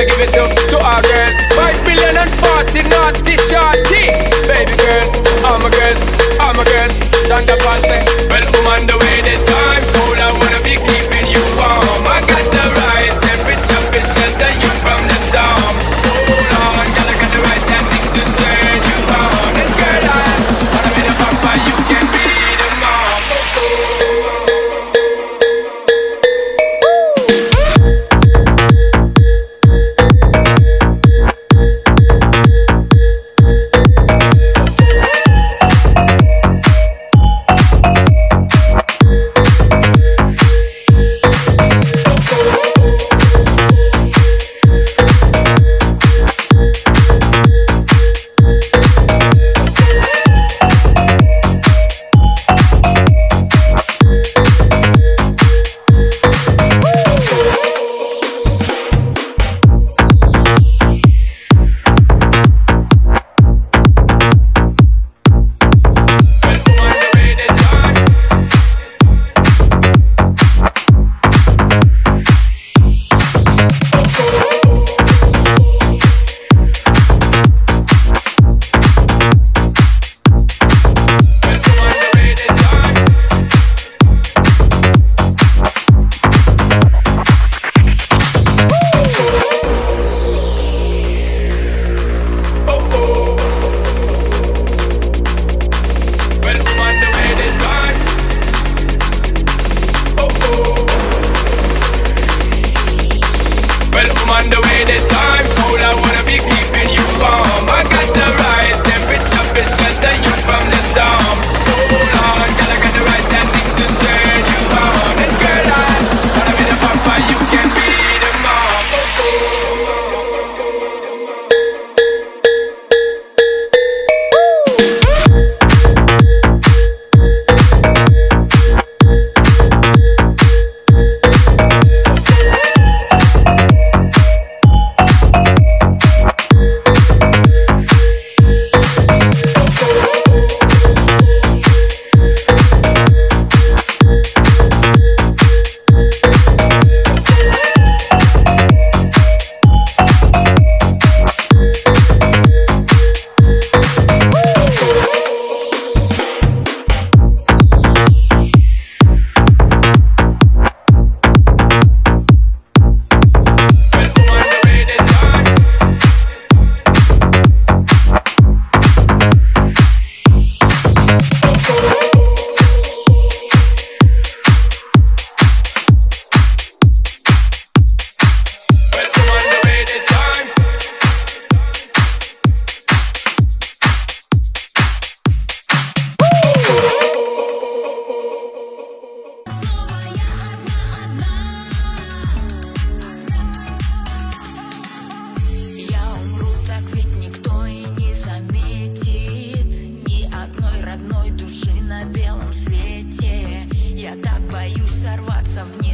We give it to the way they turn. вкусов нет.